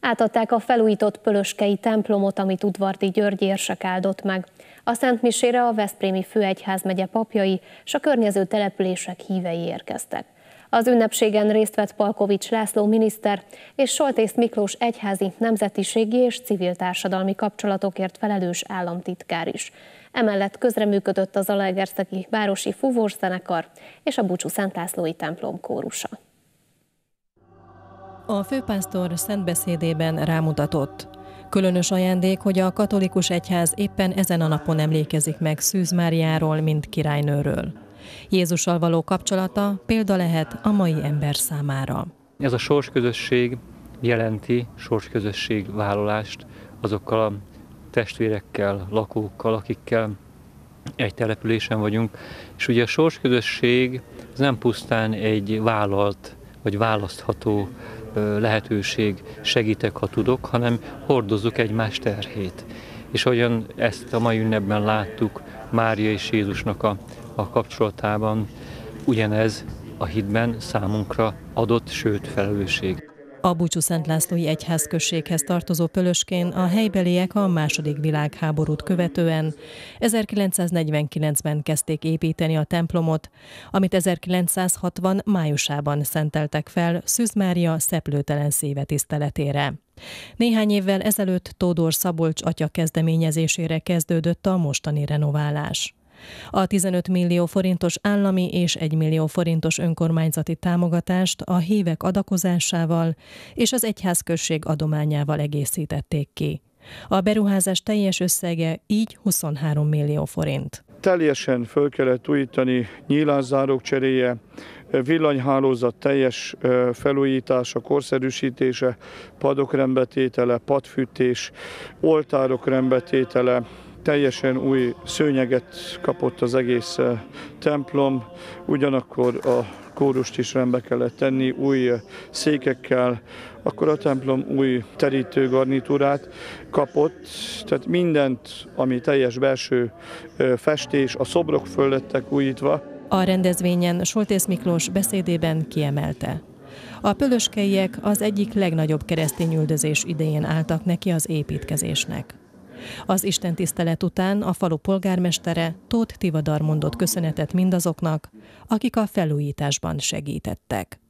Átadták a felújított Pölöskei templomot, amit Udvardi György érsek áldott meg. A Szent Misére a Veszprémi Főegyházmegye papjai és a környező települések hívei érkeztek. Az ünnepségen részt vett Palkovics László miniszter és Soltész Miklós egyházi nemzetiségi és civil társadalmi kapcsolatokért felelős államtitkár is. Emellett közreműködött az Alegerszegi Városi Fúvós Zenekar és a Bucsú Szent Lászlói templom kórusa. A főpásztor szentbeszédében rámutatott. Különös ajándék, hogy a katolikus egyház éppen ezen a napon emlékezik meg Szűz Máriáról, mint királynőről. Jézussal való kapcsolata példa lehet a mai ember számára. Ez a sorsközösség jelenti sorsközösség vállalást azokkal a testvérekkel, lakókkal, akikkel egy településen vagyunk. És ugye a sorsközösség az nem pusztán egy vállalt vagy választható lehetőség, segítek, ha tudok, hanem hordozzuk egymás terhét. És ahogyan ezt a mai ünnepben láttuk Mária és Jézusnak a, a kapcsolatában, ugyanez a hitben számunkra adott, sőt felelősség. A Búcsú Szent Lászlói Egyházközséghez tartozó Pölöskén a helybeliek a második világháborút követően 1949-ben kezdték építeni a templomot, amit 1960 májusában szenteltek fel Szűz Mária szeplőtelen szíve tiszteletére. Néhány évvel ezelőtt Tódor Szabolcs atya kezdeményezésére kezdődött a mostani renoválás. A 15 millió forintos állami és 1 millió forintos önkormányzati támogatást a hívek adakozásával és az egyházközség adományával egészítették ki. A beruházás teljes összege így 23 millió forint. Teljesen föl kellett újítani nyílászárók cseréje, villanyhálózat teljes felújítása, korszerűsítése, padok rendbetétele, padfűtés, oltárok rendbetétele, teljesen új szőnyeget kapott az egész eh, templom, ugyanakkor a kórust is rendbe kellett tenni, új eh, székekkel, akkor a templom új terítő garnitúrát kapott, tehát mindent, ami teljes belső eh, festés, a szobrok föl lettek újítva. A rendezvényen Soltész Miklós beszédében kiemelte. A pölöskeiek az egyik legnagyobb keresztény üldözés idején álltak neki az építkezésnek. Az Isten tisztelet után a falu polgármestere Tóth Tivadar mondott köszönetet mindazoknak, akik a felújításban segítettek.